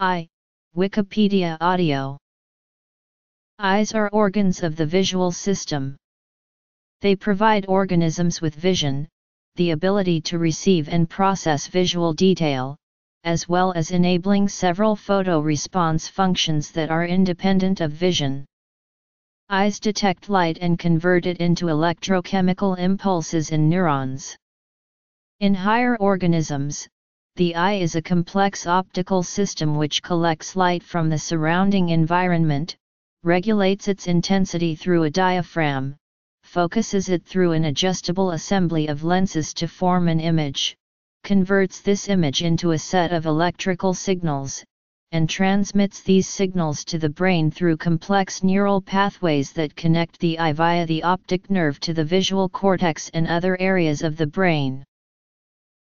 Eye. Wikipedia Audio Eyes are organs of the visual system. They provide organisms with vision, the ability to receive and process visual detail, as well as enabling several photoresponse functions that are independent of vision. Eyes detect light and convert it into electrochemical impulses in neurons. In higher organisms, the eye is a complex optical system which collects light from the surrounding environment, regulates its intensity through a diaphragm, focuses it through an adjustable assembly of lenses to form an image, converts this image into a set of electrical signals, and transmits these signals to the brain through complex neural pathways that connect the eye via the optic nerve to the visual cortex and other areas of the brain.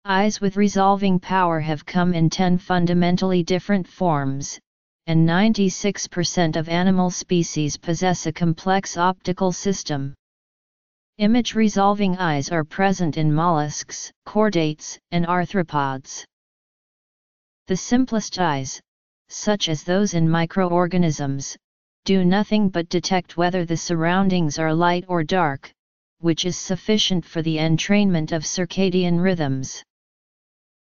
Eyes with resolving power have come in 10 fundamentally different forms, and 96% of animal species possess a complex optical system. Image resolving eyes are present in mollusks, chordates, and arthropods. The simplest eyes, such as those in microorganisms, do nothing but detect whether the surroundings are light or dark, which is sufficient for the entrainment of circadian rhythms.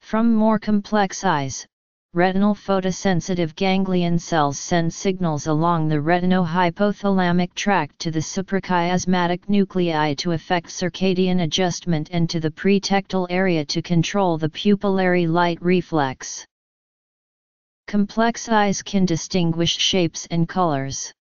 From more complex eyes, retinal photosensitive ganglion cells send signals along the retinohypothalamic tract to the suprachiasmatic nuclei to affect circadian adjustment and to the pretectal area to control the pupillary light reflex. Complex eyes can distinguish shapes and colors.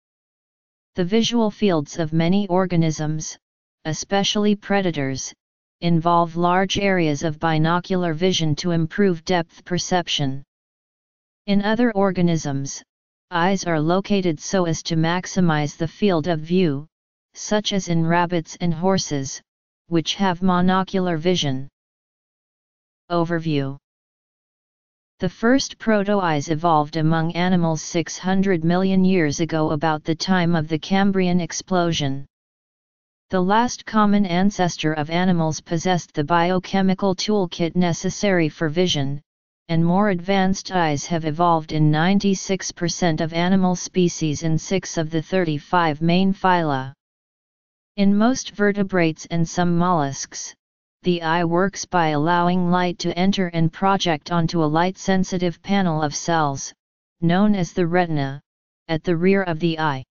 The visual fields of many organisms, especially predators, involve large areas of binocular vision to improve depth perception. In other organisms, eyes are located so as to maximize the field of view, such as in rabbits and horses, which have monocular vision. Overview The first proto-eyes evolved among animals 600 million years ago about the time of the Cambrian explosion. The last common ancestor of animals possessed the biochemical toolkit necessary for vision, and more advanced eyes have evolved in 96% of animal species in 6 of the 35 main phyla. In most vertebrates and some mollusks, the eye works by allowing light to enter and project onto a light-sensitive panel of cells, known as the retina, at the rear of the eye.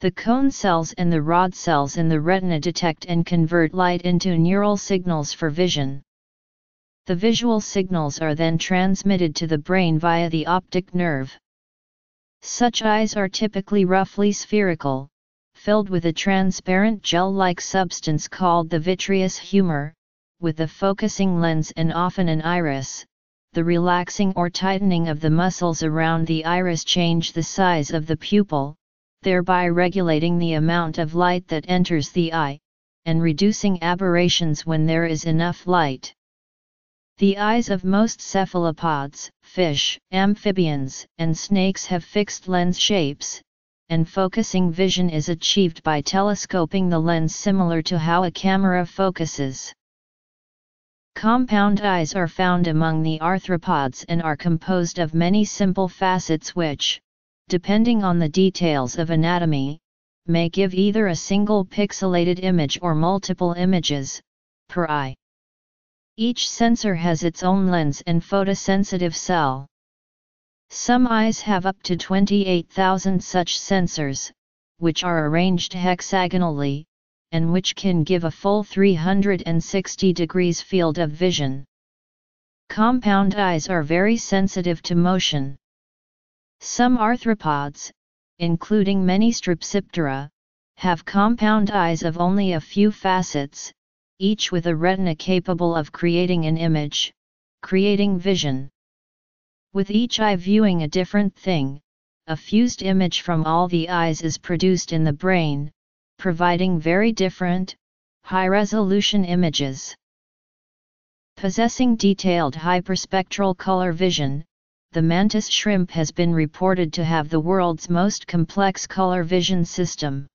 The cone cells and the rod cells in the retina detect and convert light into neural signals for vision. The visual signals are then transmitted to the brain via the optic nerve. Such eyes are typically roughly spherical, filled with a transparent gel-like substance called the vitreous humor, with a focusing lens and often an iris. The relaxing or tightening of the muscles around the iris change the size of the pupil, thereby regulating the amount of light that enters the eye, and reducing aberrations when there is enough light. The eyes of most cephalopods, fish, amphibians, and snakes have fixed lens shapes, and focusing vision is achieved by telescoping the lens similar to how a camera focuses. Compound eyes are found among the arthropods and are composed of many simple facets which, depending on the details of anatomy, may give either a single pixelated image or multiple images, per eye. Each sensor has its own lens and photosensitive cell. Some eyes have up to 28,000 such sensors, which are arranged hexagonally, and which can give a full 360 degrees field of vision. Compound eyes are very sensitive to motion. Some arthropods, including many Strepsiptera, have compound eyes of only a few facets, each with a retina capable of creating an image, creating vision. With each eye viewing a different thing, a fused image from all the eyes is produced in the brain, providing very different, high-resolution images. Possessing detailed hyperspectral color vision, the mantis shrimp has been reported to have the world's most complex color vision system.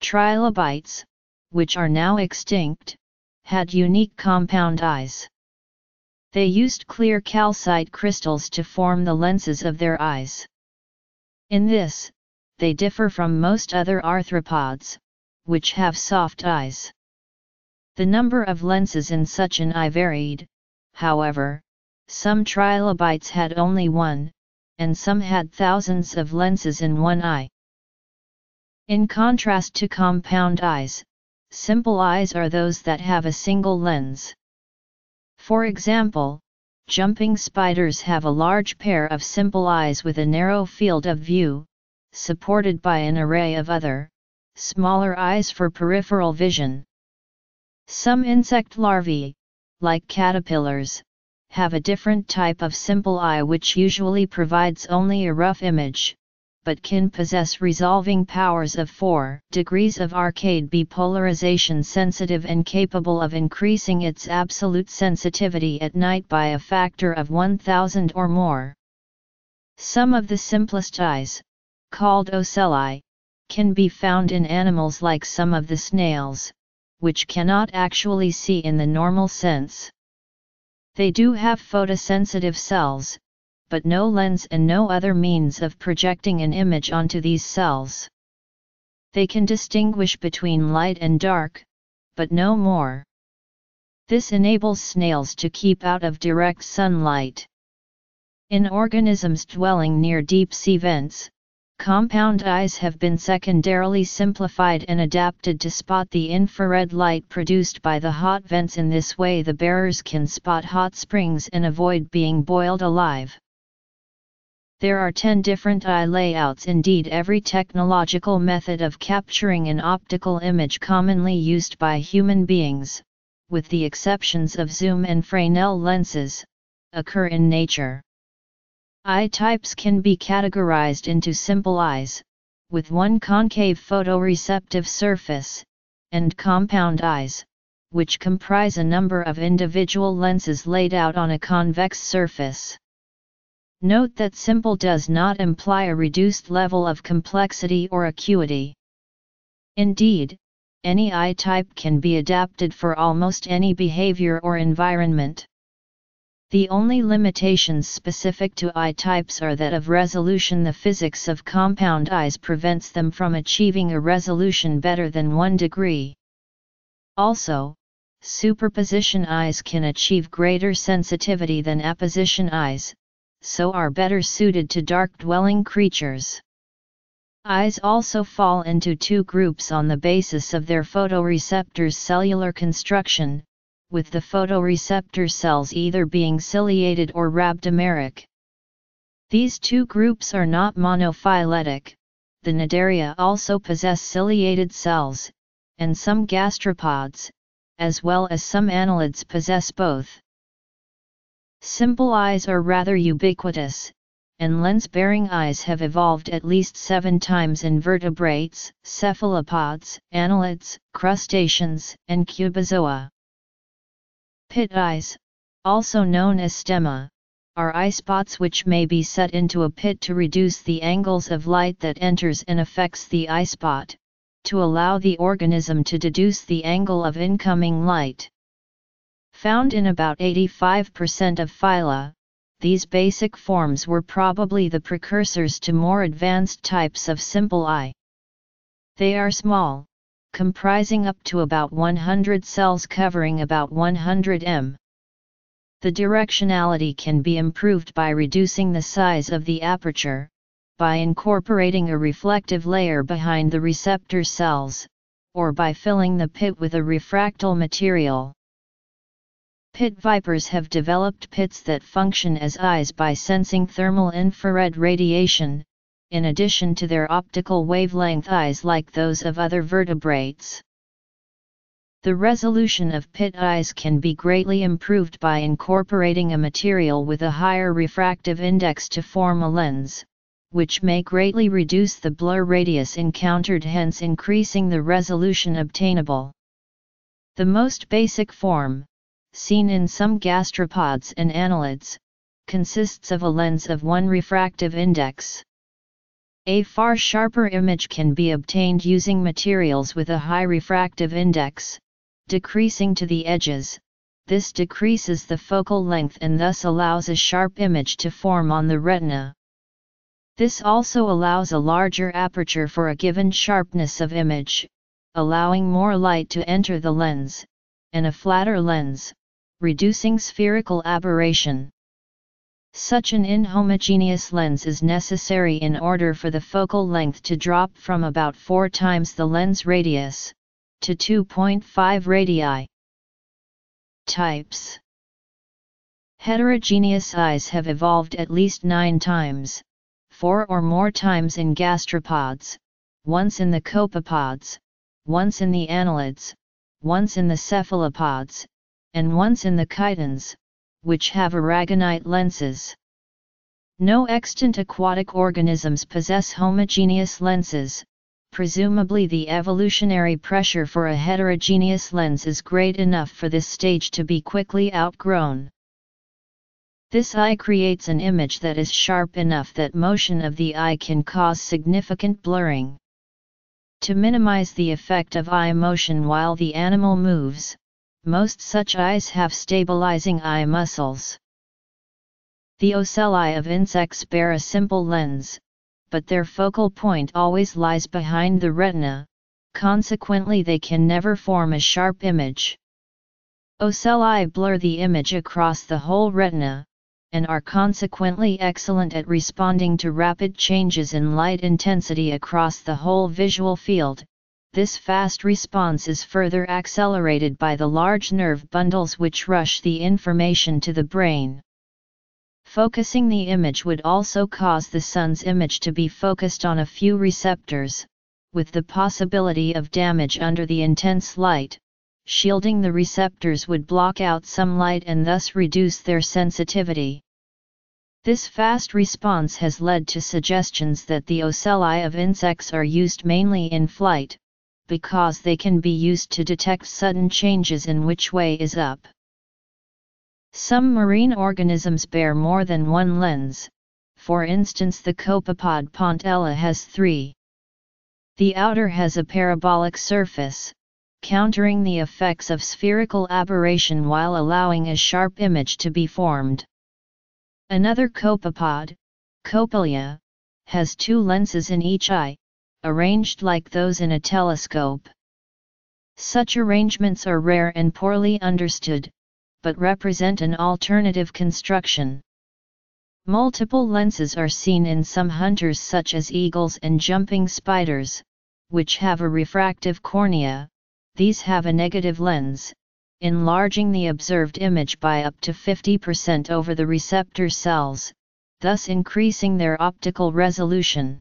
Trilobites, which are now extinct, had unique compound eyes. They used clear calcite crystals to form the lenses of their eyes. In this, they differ from most other arthropods, which have soft eyes. The number of lenses in such an eye varied, however, some trilobites had only one, and some had thousands of lenses in one eye. In contrast to compound eyes, simple eyes are those that have a single lens. For example, jumping spiders have a large pair of simple eyes with a narrow field of view, supported by an array of other, smaller eyes for peripheral vision. Some insect larvae, like caterpillars, have a different type of simple eye which usually provides only a rough image, but can possess resolving powers of 4 degrees of arcade be polarization sensitive and capable of increasing its absolute sensitivity at night by a factor of 1000 or more. Some of the simplest eyes, called ocelli, can be found in animals like some of the snails, which cannot actually see in the normal sense. They do have photosensitive cells, but no lens and no other means of projecting an image onto these cells. They can distinguish between light and dark, but no more. This enables snails to keep out of direct sunlight. In organisms dwelling near deep sea vents, compound eyes have been secondarily simplified and adapted to spot the infrared light produced by the hot vents in this way the bearers can spot hot springs and avoid being boiled alive. There are 10 different eye layouts indeed every technological method of capturing an optical image commonly used by human beings, with the exceptions of zoom and Fresnel lenses, occur in nature. Eye types can be categorized into simple eyes, with one concave photoreceptive surface, and compound eyes, which comprise a number of individual lenses laid out on a convex surface. Note that simple does not imply a reduced level of complexity or acuity. Indeed, any eye type can be adapted for almost any behavior or environment. The only limitations specific to eye types are that of resolution the physics of compound eyes prevents them from achieving a resolution better than 1 degree. Also, superposition eyes can achieve greater sensitivity than apposition eyes, so are better suited to dark-dwelling creatures. Eyes also fall into two groups on the basis of their photoreceptors' cellular construction, with the photoreceptor cells either being ciliated or rhabdomeric. These two groups are not monophyletic, the Cnidaria also possess ciliated cells, and some gastropods, as well as some annelids possess both. Simple eyes are rather ubiquitous, and lens-bearing eyes have evolved at least seven times in vertebrates, cephalopods, annelids, crustaceans, and cubozoa. Pit eyes, also known as stemma, are eye spots which may be set into a pit to reduce the angles of light that enters and affects the eye spot, to allow the organism to deduce the angle of incoming light. Found in about 85% of phyla, these basic forms were probably the precursors to more advanced types of simple eye. They are small, comprising up to about 100 cells covering about 100 m. The directionality can be improved by reducing the size of the aperture, by incorporating a reflective layer behind the receptor cells, or by filling the pit with a refractile material. Pit vipers have developed pits that function as eyes by sensing thermal infrared radiation, in addition to their optical wavelength eyes like those of other vertebrates. The resolution of pit eyes can be greatly improved by incorporating a material with a higher refractive index to form a lens, which may greatly reduce the blur radius encountered hence increasing the resolution obtainable. The most basic form, seen in some gastropods and annelids, consists of a lens of one refractive index. A far sharper image can be obtained using materials with a high refractive index, decreasing to the edges, this decreases the focal length and thus allows a sharp image to form on the retina. This also allows a larger aperture for a given sharpness of image, allowing more light to enter the lens, and a flatter lens, reducing spherical aberration. Such an inhomogeneous lens is necessary in order for the focal length to drop from about 4 times the lens radius, to 2.5 radii. Types Heterogeneous eyes have evolved at least nine times, four or more times in gastropods, once in the copepods, once in the annelids, once in the cephalopods, and once in the chitons, which have aragonite lenses. No extant aquatic organisms possess homogeneous lenses, presumably the evolutionary pressure for a heterogeneous lens is great enough for this stage to be quickly outgrown. This eye creates an image that is sharp enough that motion of the eye can cause significant blurring. To minimize the effect of eye motion while the animal moves, most such eyes have stabilizing eye muscles. The ocelli of insects bear a simple lens, but their focal point always lies behind the retina, consequently they can never form a sharp image. Ocelli blur the image across the whole retina, and are consequently excellent at responding to rapid changes in light intensity across the whole visual field. This fast response is further accelerated by the large nerve bundles which rush the information to the brain. Focusing the image would also cause the sun's image to be focused on a few receptors, with the possibility of damage under the intense light. Shielding the receptors would block out some light and thus reduce their sensitivity. This fast response has led to suggestions that the ocelli of insects are used mainly in flight, because they can be used to detect sudden changes in which way is up. Some marine organisms bear more than one lens, for instance the copepod Pontella has three. The outer has a parabolic surface, countering the effects of spherical aberration while allowing a sharp image to be formed. Another copepod, Copilia, has two lenses in each eye, arranged like those in a telescope. Such arrangements are rare and poorly understood, but represent an alternative construction. Multiple lenses are seen in some hunters such as eagles and jumping spiders, which have a refractive cornea, these have a negative lens, enlarging the observed image by up to 50% over the receptor cells, thus increasing their optical resolution.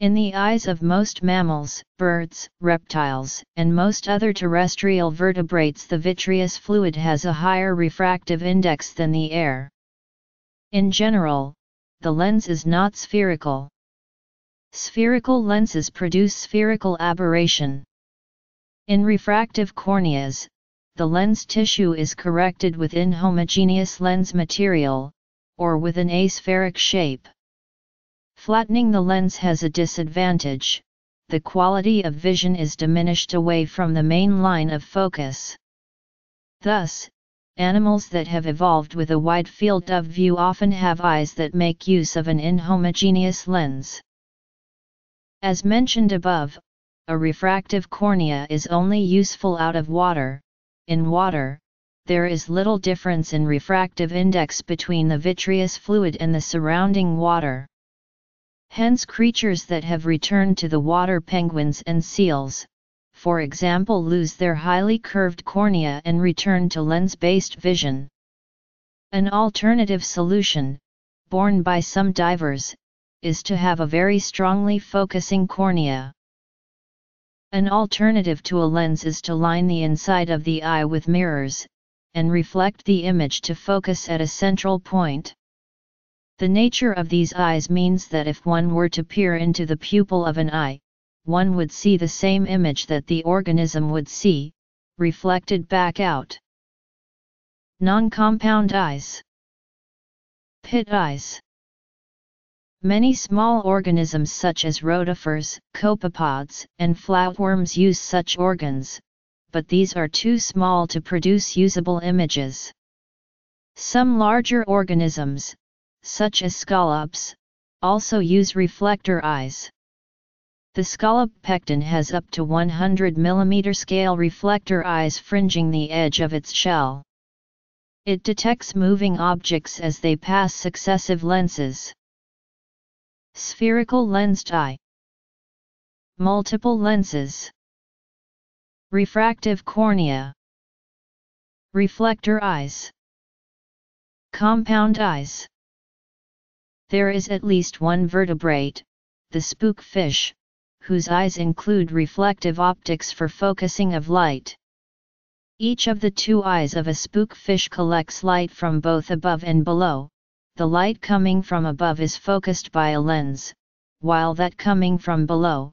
In the eyes of most mammals, birds, reptiles, and most other terrestrial vertebrates the vitreous fluid has a higher refractive index than the air. In general, the lens is not spherical. Spherical lenses produce spherical aberration. In refractive corneas, the lens tissue is corrected with inhomogeneous lens material, or with an aspheric shape. Flattening the lens has a disadvantage, the quality of vision is diminished away from the main line of focus. Thus, animals that have evolved with a wide field of view often have eyes that make use of an inhomogeneous lens. As mentioned above, a refractive cornea is only useful out of water. In water, there is little difference in refractive index between the vitreous fluid and the surrounding water. Hence creatures that have returned to the water penguins and seals, for example lose their highly curved cornea and return to lens-based vision. An alternative solution, borne by some divers, is to have a very strongly focusing cornea. An alternative to a lens is to line the inside of the eye with mirrors, and reflect the image to focus at a central point. The nature of these eyes means that if one were to peer into the pupil of an eye, one would see the same image that the organism would see, reflected back out. Non-compound eyes Pit eyes Many small organisms such as rotifers, copepods, and flatworms use such organs, but these are too small to produce usable images. Some larger organisms, such as scallops, also use reflector eyes. The scallop pecten has up to 100 mm scale reflector eyes fringing the edge of its shell. It detects moving objects as they pass successive lenses. Spherical lensed eye. Multiple lenses. Refractive cornea. Reflector eyes. Compound eyes. There is at least one vertebrate, the spook fish, whose eyes include reflective optics for focusing of light. Each of the two eyes of a spook fish collects light from both above and below, the light coming from above is focused by a lens, while that coming from below,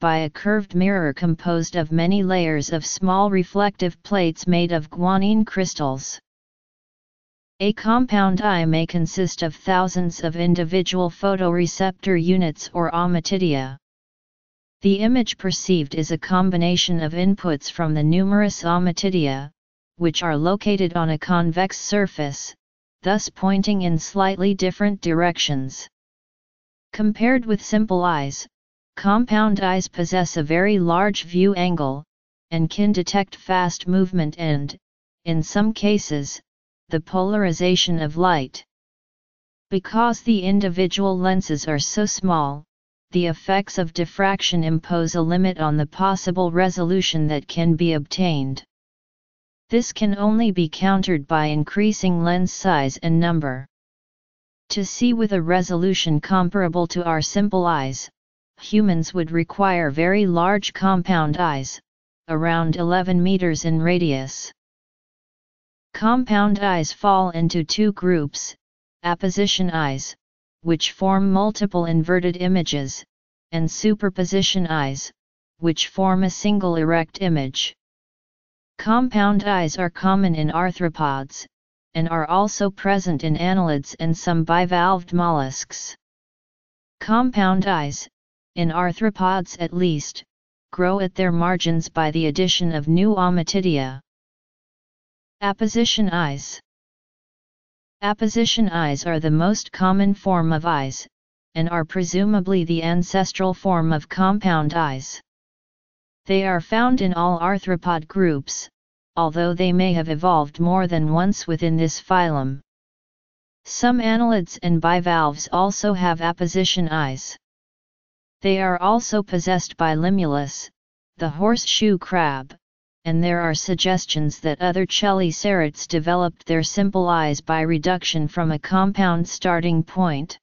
by a curved mirror composed of many layers of small reflective plates made of guanine crystals. A compound eye may consist of thousands of individual photoreceptor units or ommatidia. The image perceived is a combination of inputs from the numerous ommatidia, which are located on a convex surface, thus pointing in slightly different directions. Compared with simple eyes, compound eyes possess a very large view angle, and can detect fast movement and, in some cases, the polarization of light. Because the individual lenses are so small, the effects of diffraction impose a limit on the possible resolution that can be obtained. This can only be countered by increasing lens size and number. To see with a resolution comparable to our simple eyes, humans would require very large compound eyes, around 11 meters in radius. Compound eyes fall into two groups, apposition eyes, which form multiple inverted images, and superposition eyes, which form a single erect image. Compound eyes are common in arthropods, and are also present in annelids and some bivalved mollusks. Compound eyes, in arthropods at least, grow at their margins by the addition of new ommatidia. Apposition eyes Apposition eyes are the most common form of eyes, and are presumably the ancestral form of compound eyes. They are found in all arthropod groups, although they may have evolved more than once within this phylum. Some annelids and bivalves also have apposition eyes. They are also possessed by Limulus, the horseshoe crab, and there are suggestions that other chelicerates developed their simple eyes by reduction from a compound starting point.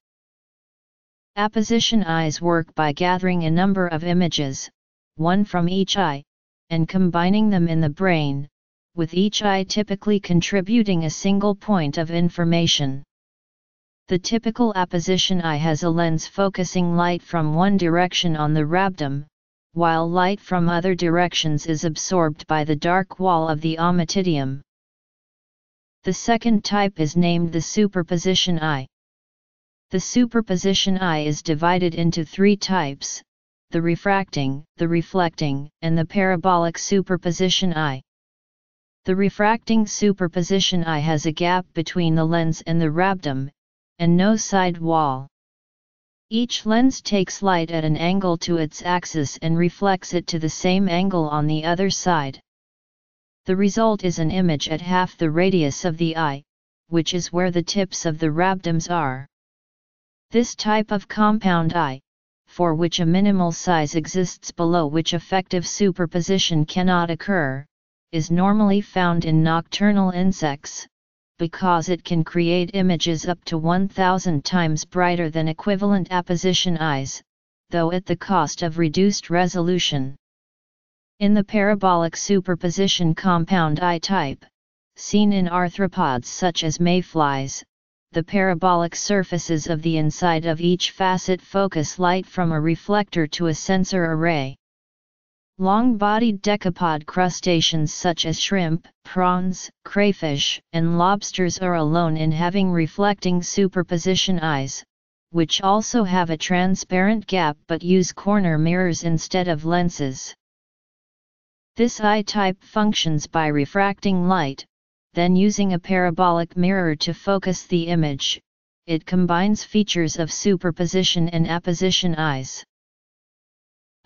Apposition eyes work by gathering a number of images, one from each eye, and combining them in the brain, with each eye typically contributing a single point of information. The typical apposition eye has a lens focusing light from one direction on the rhabdom, while light from other directions is absorbed by the dark wall of the ommatidium. The second type is named the superposition eye. The superposition eye is divided into three types, the refracting, the reflecting, and the parabolic superposition eye. The refracting superposition eye has a gap between the lens and the rhabdom, and no side wall. Each lens takes light at an angle to its axis and reflects it to the same angle on the other side. The result is an image at half the radius of the eye, which is where the tips of the rhabdoms are. This type of compound eye, for which a minimal size exists below which effective superposition cannot occur, is normally found in nocturnal insects, because it can create images up to 1000 times brighter than equivalent apposition eyes, though at the cost of reduced resolution. In the parabolic superposition compound eye type, seen in arthropods such as mayflies, the parabolic surfaces of the inside of each facet focus light from a reflector to a sensor array. Long-bodied decapod crustaceans such as shrimp, prawns, crayfish, and lobsters are alone in having reflecting superposition eyes, which also have a transparent gap but use corner mirrors instead of lenses. This eye type functions by refracting light, then using a parabolic mirror to focus the image, it combines features of superposition and apposition eyes.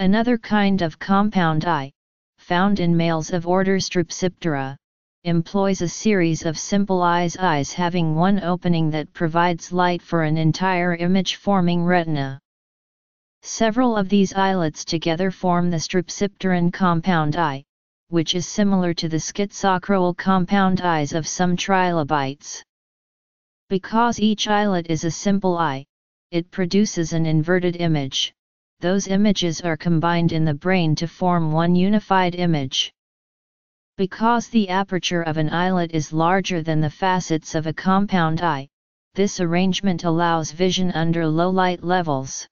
Another kind of compound eye, found in males of order Strepsiptera, employs a series of simple eyes eyes having one opening that provides light for an entire image-forming retina. Several of these islets together form the strepsipteran compound eye, which is similar to the schizochroal compound eyes of some trilobites. Because each islet is a simple eye, it produces an inverted image, those images are combined in the brain to form one unified image. Because the aperture of an islet is larger than the facets of a compound eye, this arrangement allows vision under low light levels.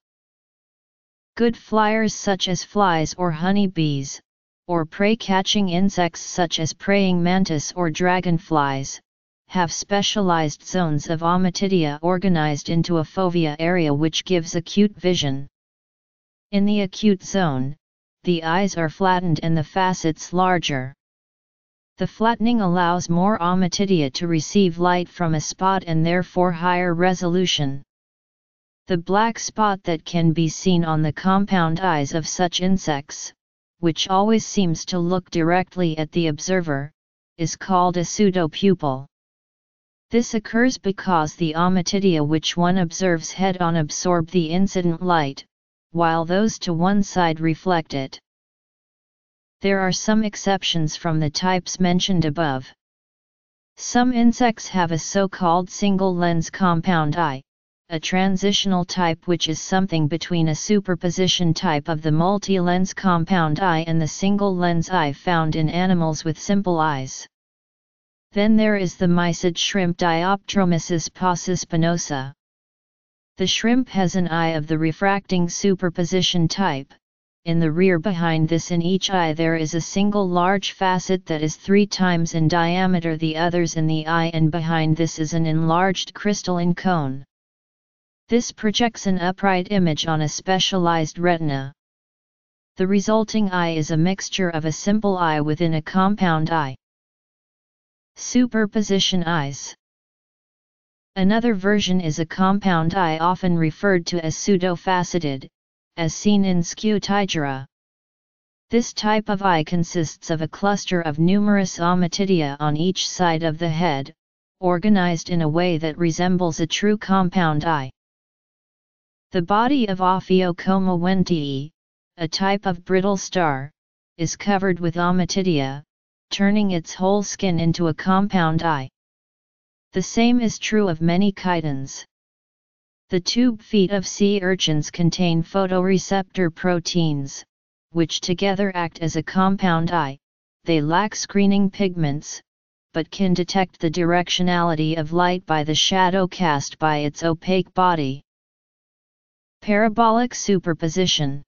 Good flyers such as flies or honeybees, or prey-catching insects such as praying mantis or dragonflies, have specialized zones of ommatidia organized into a fovea area which gives acute vision. In the acute zone, the eyes are flattened and the facets larger. The flattening allows more ommatidia to receive light from a spot and therefore higher resolution. The black spot that can be seen on the compound eyes of such insects, which always seems to look directly at the observer, is called a pseudopupil. This occurs because the ommatidia which one observes head-on absorb the incident light, while those to one side reflect it. There are some exceptions from the types mentioned above. Some insects have a so-called single-lens compound eye, a transitional type which is something between a superposition type of the multi-lens compound eye and the single-lens eye found in animals with simple eyes. Then there is the mysid shrimp Dioptromysis paucispinosa. The shrimp has an eye of the refracting superposition type, in the rear behind this in each eye there is a single large facet that is three times in diameter the others in the eye and behind this is an enlarged crystalline cone. This projects an upright image on a specialized retina. The resulting eye is a mixture of a simple eye within a compound eye. Superposition eyes Another version is a compound eye often referred to as pseudo-faceted, as seen in Scutigera. This type of eye consists of a cluster of numerous ommatidia on each side of the head, organized in a way that resembles a true compound eye. The body of Ophiocoma a type of brittle star, is covered with ommatidia, turning its whole skin into a compound eye. The same is true of many chitons. The tube feet of sea urchins contain photoreceptor proteins, which together act as a compound eye. They lack screening pigments, but can detect the directionality of light by the shadow cast by its opaque body. Parabolic superposition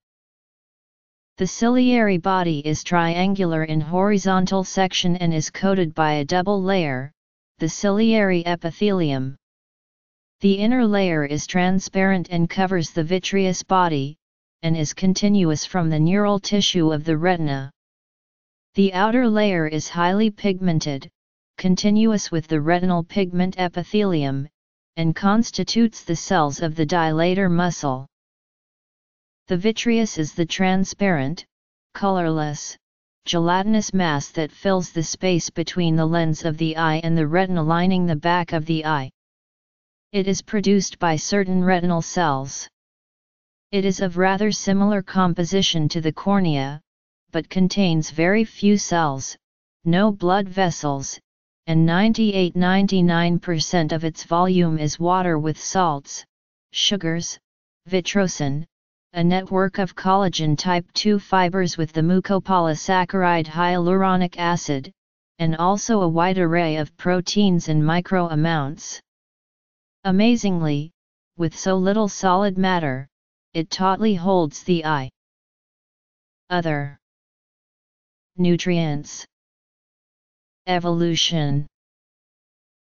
The ciliary body is triangular in horizontal section and is coated by a double layer, the ciliary epithelium. The inner layer is transparent and covers the vitreous body, and is continuous from the neural tissue of the retina. The outer layer is highly pigmented, continuous with the retinal pigment epithelium, and constitutes the cells of the dilator muscle. The vitreous is the transparent, colorless, gelatinous mass that fills the space between the lens of the eye and the retina lining the back of the eye. It is produced by certain retinal cells. It is of rather similar composition to the cornea, but contains very few cells, no blood vessels, and 98-99% of its volume is water with salts, sugars, vitrosin, a network of collagen type 2 fibers with the mucopolysaccharide hyaluronic acid, and also a wide array of proteins in micro amounts. Amazingly, with so little solid matter, it tautly holds the eye. Other Nutrients Evolution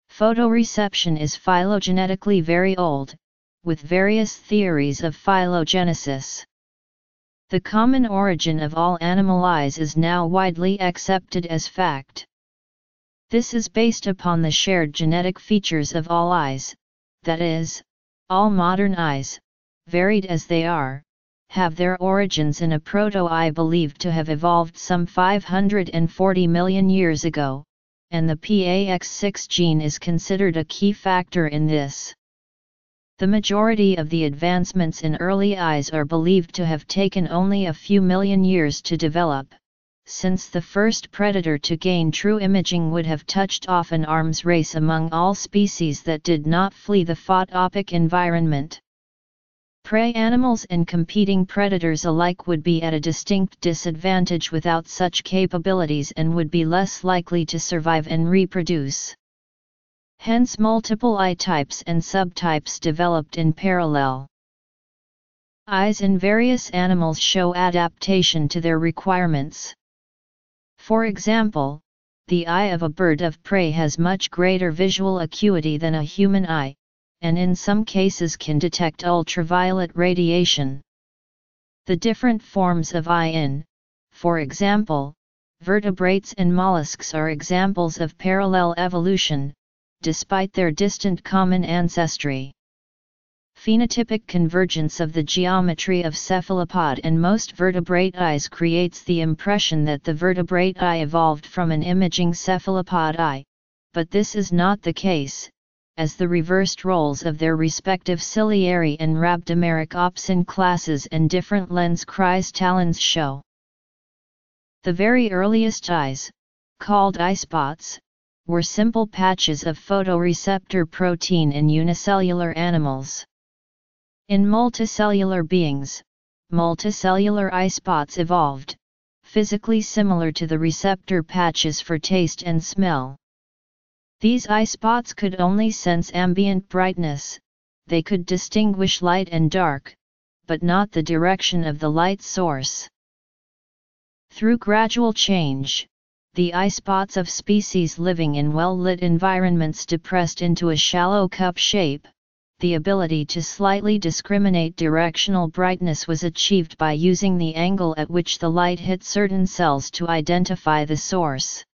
Photoreception is phylogenetically very old, with various theories of phylogenesis. The common origin of all animal eyes is now widely accepted as fact. This is based upon the shared genetic features of all eyes, that is, all modern eyes, varied as they are, have their origins in a proto-eye believed to have evolved some 540 million years ago, and the PAX6 gene is considered a key factor in this. The majority of the advancements in early eyes are believed to have taken only a few million years to develop, since the first predator to gain true imaging would have touched off an arms race among all species that did not flee the photopic environment. Prey animals and competing predators alike would be at a distinct disadvantage without such capabilities and would be less likely to survive and reproduce. Hence multiple eye types and subtypes developed in parallel. Eyes in various animals show adaptation to their requirements. For example, the eye of a bird of prey has much greater visual acuity than a human eye, and in some cases can detect ultraviolet radiation. The different forms of eye in, for example, vertebrates and mollusks are examples of parallel evolution, despite their distant common ancestry. Phenotypic convergence of the geometry of cephalopod and most vertebrate eyes creates the impression that the vertebrate eye evolved from an imaging cephalopod eye, but this is not the case, as the reversed roles of their respective ciliary and rhabdomeric opsin classes and different lens crystallins show. The very earliest eyes, called eye spots, were simple patches of photoreceptor protein in unicellular animals. In multicellular beings, multicellular eye spots evolved, physically similar to the receptor patches for taste and smell. These eye spots could only sense ambient brightness, they could distinguish light and dark, but not the direction of the light source. Through gradual change, the eye spots of species living in well-lit environments depressed into a shallow cup shape, the ability to slightly discriminate directional brightness was achieved by using the angle at which the light hit certain cells to identify the source.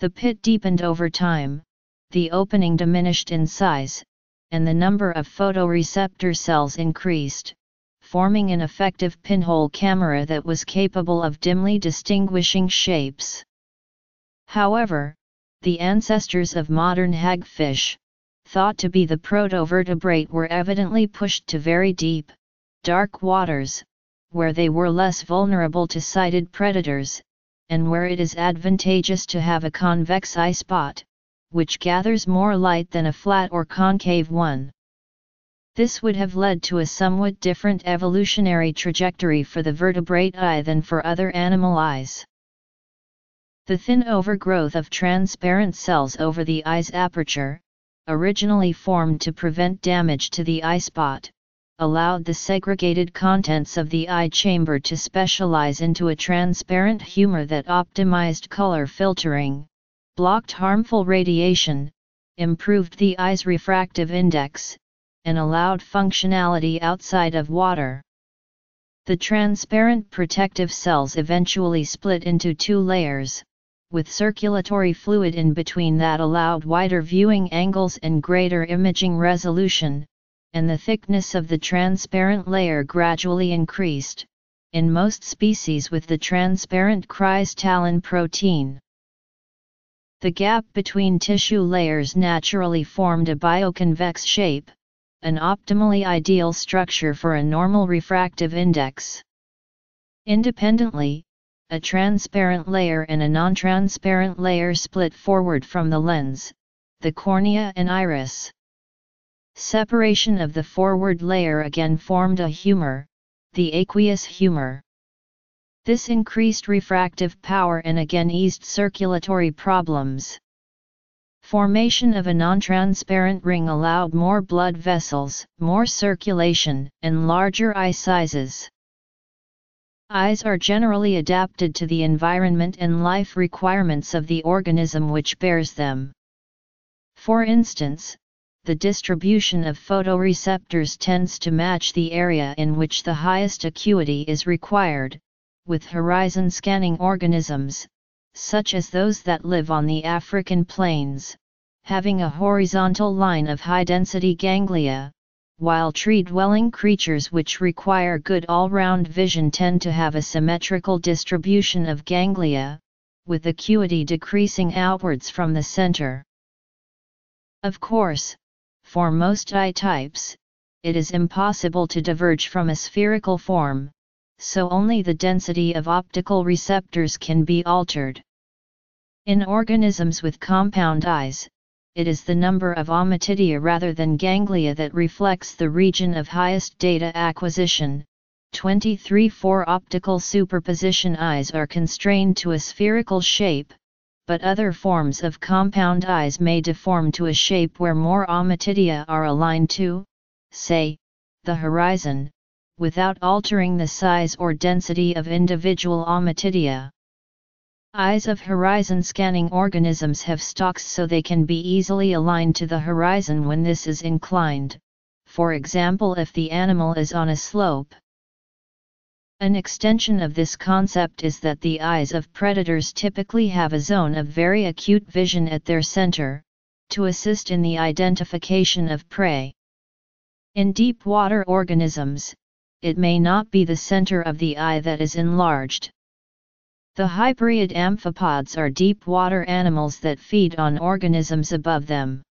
The pit deepened over time, the opening diminished in size, and the number of photoreceptor cells increased, forming an effective pinhole camera that was capable of dimly distinguishing shapes. However, the ancestors of modern hagfish, thought to be the protovertebrate were evidently pushed to very deep, dark waters, where they were less vulnerable to sighted predators, and where it is advantageous to have a convex eye spot, which gathers more light than a flat or concave one. This would have led to a somewhat different evolutionary trajectory for the vertebrate eye than for other animal eyes. The thin overgrowth of transparent cells over the eye's aperture, originally formed to prevent damage to the eye spot, allowed the segregated contents of the eye chamber to specialize into a transparent humor that optimized color filtering, blocked harmful radiation, improved the eye's refractive index, and allowed functionality outside of water. The transparent protective cells eventually split into two layers, with circulatory fluid in between that allowed wider viewing angles and greater imaging resolution, and the thickness of the transparent layer gradually increased, in most species with the transparent crystalline protein. The gap between tissue layers naturally formed a biconvex shape, an optimally ideal structure for a normal refractive index. Independently, a transparent layer and a non-transparent layer split forward from the lens, the cornea and iris. Separation of the forward layer again formed a humor, the aqueous humor. This increased refractive power and again eased circulatory problems. Formation of a non-transparent ring allowed more blood vessels, more circulation, and larger eye sizes. Eyes are generally adapted to the environment and life requirements of the organism which bears them. For instance, the distribution of photoreceptors tends to match the area in which the highest acuity is required, with horizon scanning organisms, such as those that live on the African plains, having a horizontal line of high-density ganglia, while tree-dwelling creatures which require good all-round vision tend to have a symmetrical distribution of ganglia, with acuity decreasing outwards from the center. Of course, for most eye types, it is impossible to diverge from a spherical form, so only the density of optical receptors can be altered. In organisms with compound eyes, it is the number of ommatidia rather than ganglia that reflects the region of highest data acquisition. 23 4 Optical superposition eyes are constrained to a spherical shape, but other forms of compound eyes may deform to a shape where more ommatidia are aligned to, say, the horizon, without altering the size or density of individual ommatidia. Eyes of horizon scanning organisms have stalks so they can be easily aligned to the horizon when this is inclined, for example if the animal is on a slope. An extension of this concept is that the eyes of predators typically have a zone of very acute vision at their center, to assist in the identification of prey. In deep water organisms, it may not be the center of the eye that is enlarged. The hyperiid amphipods are deep water animals that feed on organisms above them.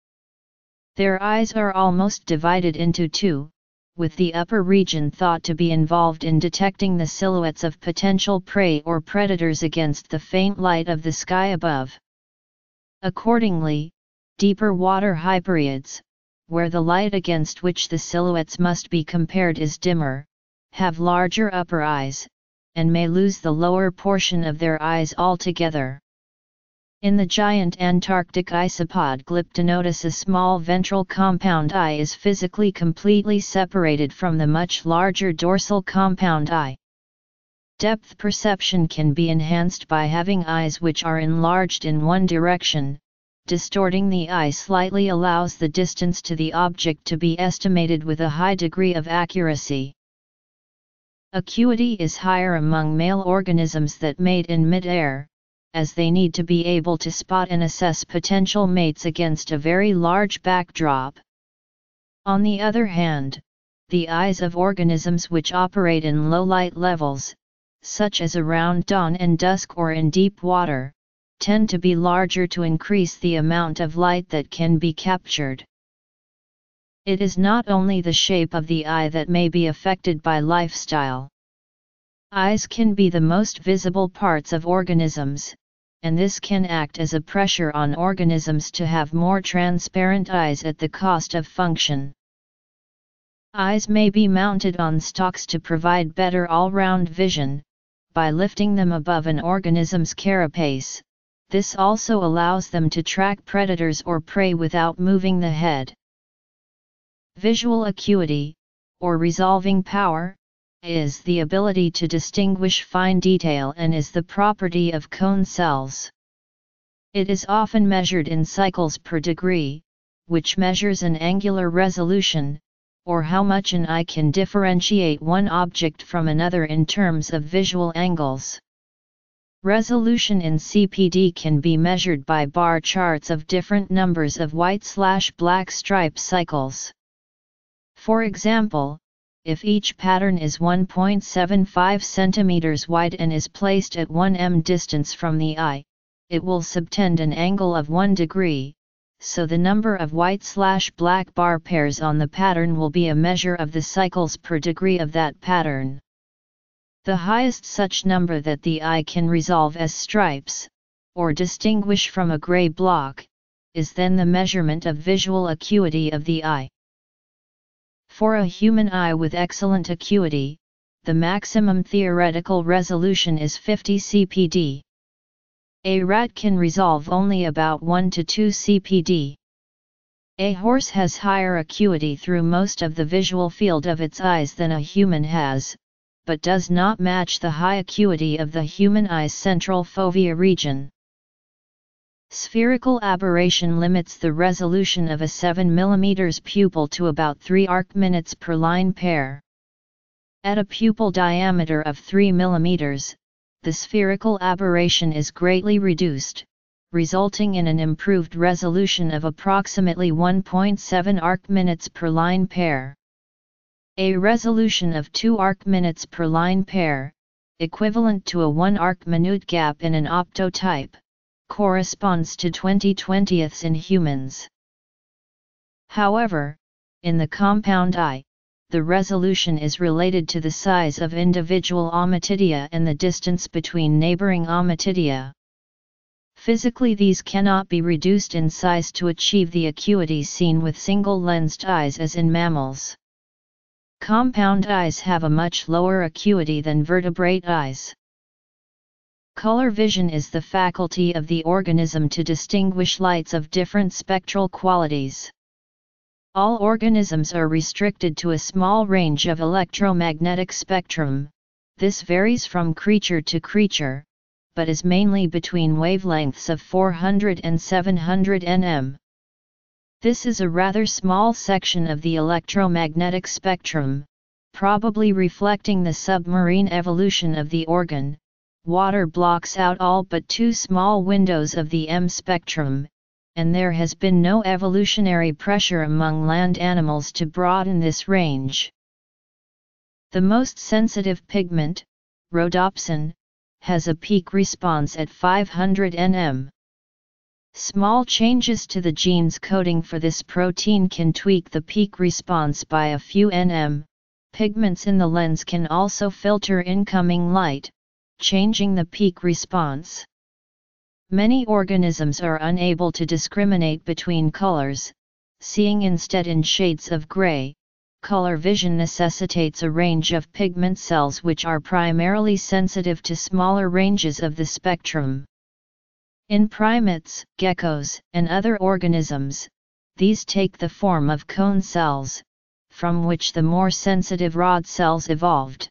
Their eyes are almost divided into two, with the upper region thought to be involved in detecting the silhouettes of potential prey or predators against the faint light of the sky above. Accordingly, deeper water hyperiids, where the light against which the silhouettes must be compared is dimmer, have larger upper eyes, and may lose the lower portion of their eyes altogether. In the giant Antarctic isopod Glyptonotus a small ventral compound eye is physically completely separated from the much larger dorsal compound eye. Depth perception can be enhanced by having eyes which are enlarged in one direction, distorting the eye slightly allows the distance to the object to be estimated with a high degree of accuracy. Acuity is higher among male organisms that mate in mid-air, as they need to be able to spot and assess potential mates against a very large backdrop. On the other hand, the eyes of organisms which operate in low light levels, such as around dawn and dusk or in deep water, tend to be larger to increase the amount of light that can be captured. It is not only the shape of the eye that may be affected by lifestyle. Eyes can be the most visible parts of organisms, and this can act as a pressure on organisms to have more transparent eyes at the cost of function. Eyes may be mounted on stalks to provide better all-round vision, by lifting them above an organism's carapace, this also allows them to track predators or prey without moving the head. Visual acuity, or resolving power, is the ability to distinguish fine detail and is the property of cone cells. It is often measured in cycles per degree, which measures an angular resolution, or how much an eye can differentiate one object from another in terms of visual angles. Resolution in CPD can be measured by bar charts of different numbers of white-slash-black stripe cycles. For example, if each pattern is 1.75 cm wide and is placed at 1 m distance from the eye, it will subtend an angle of 1 degree, so the number of white-slash-black bar pairs on the pattern will be a measure of the cycles per degree of that pattern. The highest such number that the eye can resolve as stripes, or distinguish from a gray block, is then the measurement of visual acuity of the eye. For a human eye with excellent acuity, the maximum theoretical resolution is 50 CPD. A rat can resolve only about 1 to 2 CPD. A horse has higher acuity through most of the visual field of its eyes than a human has, but does not match the high acuity of the human eye's central fovea region. Spherical aberration limits the resolution of a 7 mm pupil to about 3 arc minutes per line pair. At a pupil diameter of 3 mm, the spherical aberration is greatly reduced, resulting in an improved resolution of approximately 1.7 arc minutes per line pair. A resolution of 2 arc minutes per line pair, equivalent to a 1 arc minute gap in an optotype, corresponds to 20 twentieths in humans. However, in the compound eye, the resolution is related to the size of individual ommatidia and the distance between neighboring ommatidia. Physically these cannot be reduced in size to achieve the acuity seen with single-lensed eyes as in mammals. Compound eyes have a much lower acuity than vertebrate eyes. Color vision is the faculty of the organism to distinguish lights of different spectral qualities. All organisms are restricted to a small range of electromagnetic spectrum, this varies from creature to creature, but is mainly between wavelengths of 400 and 700 nm. This is a rather small section of the electromagnetic spectrum, probably reflecting the submarine evolution of the organ. Water blocks out all but two small windows of the M spectrum, and there has been no evolutionary pressure among land animals to broaden this range. The most sensitive pigment, rhodopsin, has a peak response at 500 nm. Small changes to the gene's coding for this protein can tweak the peak response by a few nm. Pigments in the lens can also filter incoming light, changing the peak response. Many organisms are unable to discriminate between colors, seeing instead in shades of gray, color vision necessitates a range of pigment cells which are primarily sensitive to smaller ranges of the spectrum. In primates, geckos, and other organisms, these take the form of cone cells, from which the more sensitive rod cells evolved.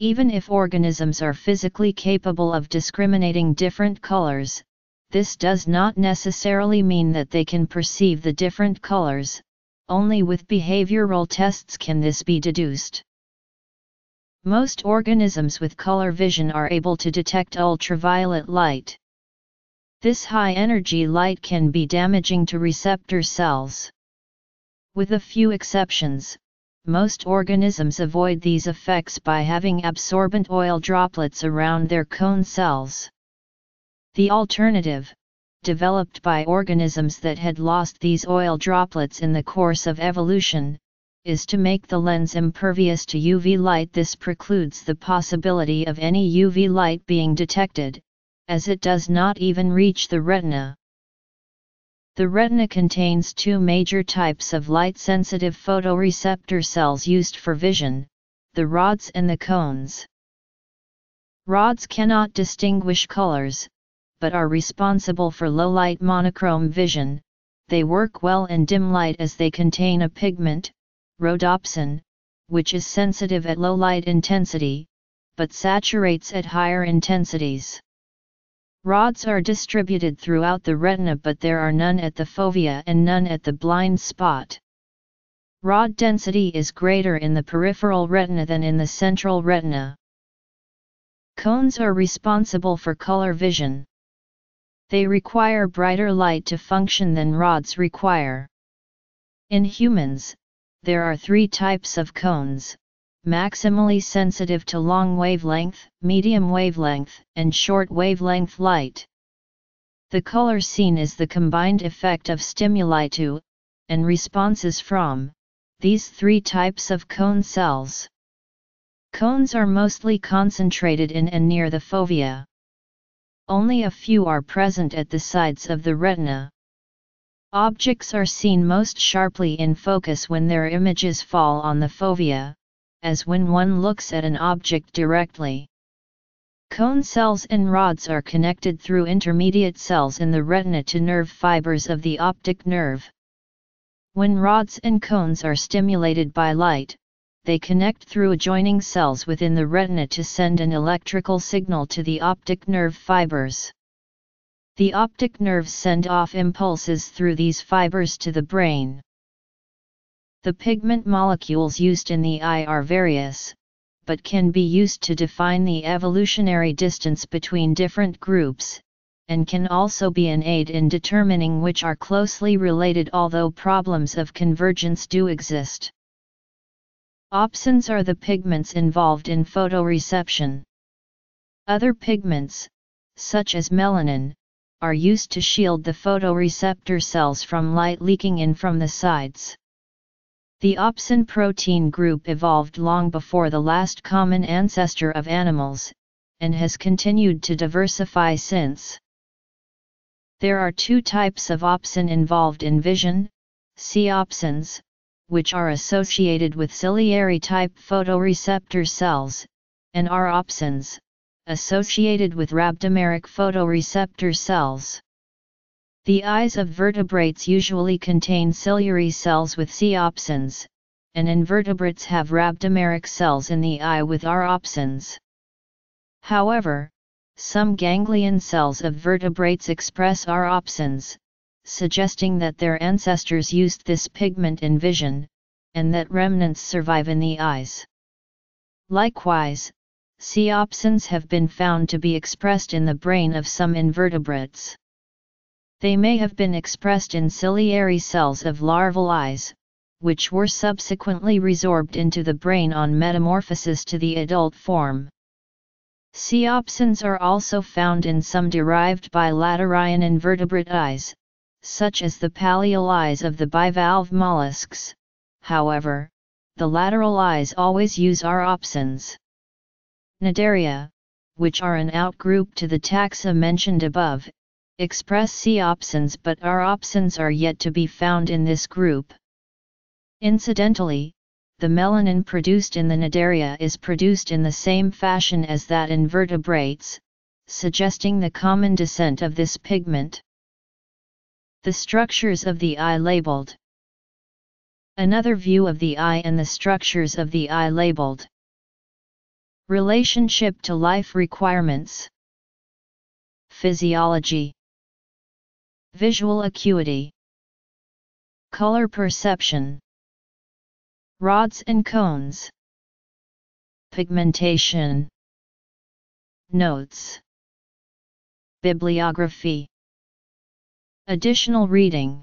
Even if organisms are physically capable of discriminating different colors, this does not necessarily mean that they can perceive the different colors, only with behavioral tests can this be deduced. Most organisms with color vision are able to detect ultraviolet light. This high-energy light can be damaging to receptor cells. With a few exceptions, most organisms avoid these effects by having absorbent oil droplets around their cone cells. The alternative, developed by organisms that had lost these oil droplets in the course of evolution, is to make the lens impervious to UV light. This precludes the possibility of any UV light being detected, as it does not even reach the retina. The retina contains two major types of light-sensitive photoreceptor cells used for vision, the rods and the cones. Rods cannot distinguish colors, but are responsible for low-light monochrome vision, they work well in dim light as they contain a pigment, rhodopsin, which is sensitive at low light intensity, but saturates at higher intensities. Rods are distributed throughout the retina but there are none at the fovea and none at the blind spot. Rod density is greater in the peripheral retina than in the central retina. Cones are responsible for color vision. They require brighter light to function than rods require. In humans, there are three types of cones, maximally sensitive to long wavelength, medium wavelength, and short wavelength light. The color seen is the combined effect of stimuli to, and responses from, these three types of cone cells. Cones are mostly concentrated in and near the fovea. Only a few are present at the sides of the retina. Objects are seen most sharply in focus when their images fall on the fovea, as when one looks at an object directly. Cone cells and rods are connected through intermediate cells in the retina to nerve fibers of the optic nerve. When rods and cones are stimulated by light, they connect through adjoining cells within the retina to send an electrical signal to the optic nerve fibers. The optic nerves send off impulses through these fibers to the brain. The pigment molecules used in the eye are various, but can be used to define the evolutionary distance between different groups, and can also be an aid in determining which are closely related although problems of convergence do exist. Opsins are the pigments involved in photoreception. Other pigments, such as melanin, are used to shield the photoreceptor cells from light leaking in from the sides. The opsin protein group evolved long before the last common ancestor of animals, and has continued to diversify since. There are two types of opsin involved in vision, C-opsins, which are associated with ciliary-type photoreceptor cells, and R-opsins, associated with rhabdomeric photoreceptor cells. The eyes of vertebrates usually contain ciliary cells with C-opsins, and invertebrates have rhabdomeric cells in the eye with R-opsins. However, some ganglion cells of vertebrates express R-opsins, suggesting that their ancestors used this pigment in vision, and that remnants survive in the eyes. Likewise, C-opsins have been found to be expressed in the brain of some invertebrates. They may have been expressed in ciliary cells of larval eyes, which were subsequently resorbed into the brain on metamorphosis to the adult form. C-opsins are also found in some derived bilaterian invertebrate eyes, such as the pallial eyes of the bivalve mollusks, however, the lateral eyes always use R-opsins. Cnidaria, which are an outgroup to the taxa mentioned above, express C-opsins but R-opsins are yet to be found in this group. Incidentally, the melanin produced in the cnidaria is produced in the same fashion as that in vertebrates, suggesting the common descent of this pigment. The structures of the eye labeled. Another view of the eye and the structures of the eye labeled. Relationship to life requirements. Physiology Visual acuity Color perception Rods and cones Pigmentation Notes Bibliography Additional reading